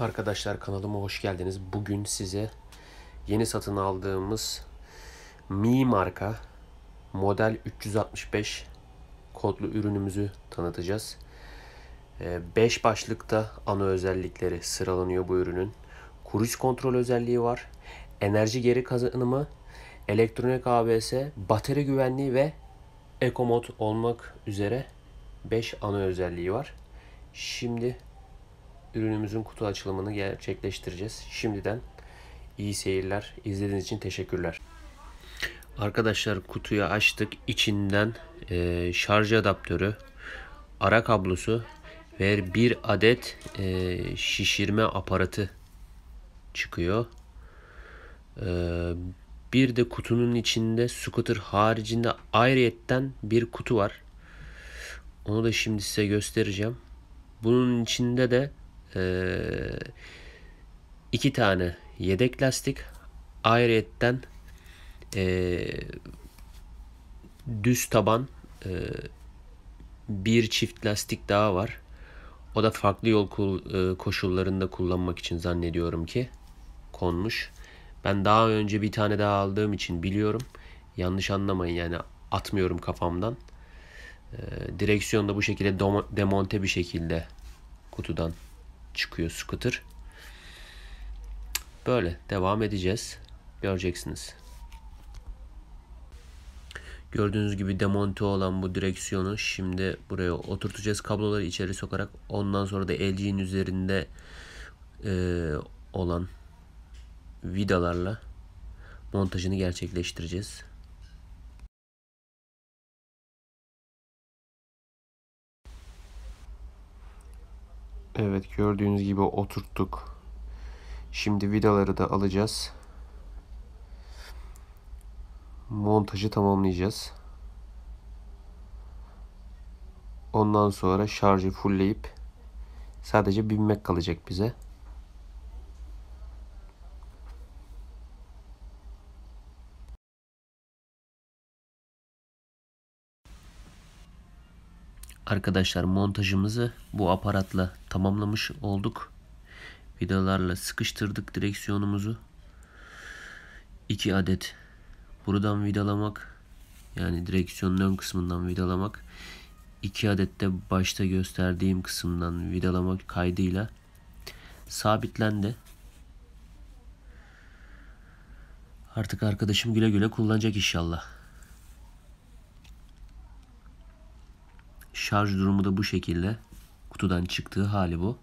Arkadaşlar kanalıma hoş geldiniz. Bugün size yeni satın aldığımız Mi marka model 365 kodlu ürünümüzü tanıtacağız. 5 başlıkta ana özellikleri sıralanıyor bu ürünün. Cruise kontrol özelliği var. Enerji geri kazanımı, elektronik ABS, batarya güvenliği ve Eco mod olmak üzere 5 ana özelliği var. Şimdi ürünümüzün kutu açılımını gerçekleştireceğiz. Şimdiden iyi seyirler. İzlediğiniz için teşekkürler. Arkadaşlar kutuyu açtık. İçinden e, şarj adaptörü, ara kablosu ve bir adet e, şişirme aparatı çıkıyor. E, bir de kutunun içinde scooter haricinde ayrıyetten bir kutu var. Onu da şimdi size göstereceğim. Bunun içinde de ee, iki tane yedek lastik ayrıyetten e, düz taban e, bir çift lastik daha var. O da farklı yol e, koşullarında kullanmak için zannediyorum ki konmuş. Ben daha önce bir tane daha aldığım için biliyorum. Yanlış anlamayın yani atmıyorum kafamdan. E, direksiyon da bu şekilde demonte bir şekilde kutudan çıkıyor scooter. Böyle devam edeceğiz. Göreceksiniz. Gördüğünüz gibi demonte olan bu direksiyonu şimdi buraya oturtacağız kabloları içeri sokarak. Ondan sonra da LG'nin üzerinde e, olan vidalarla montajını gerçekleştireceğiz. Evet gördüğünüz gibi oturttuk. Şimdi vidaları da alacağız. Montajı tamamlayacağız. Ondan sonra şarjı fullleyip sadece binmek kalacak bize. Arkadaşlar montajımızı bu aparatla tamamlamış olduk. Vidalarla sıkıştırdık direksiyonumuzu. 2 adet buradan vidalamak yani direksiyonun ön kısmından vidalamak. 2 adet de başta gösterdiğim kısımdan vidalamak kaydıyla sabitlendi. Artık arkadaşım güle güle kullanacak inşallah. Şarj durumu da bu şekilde. Kutudan çıktığı hali bu.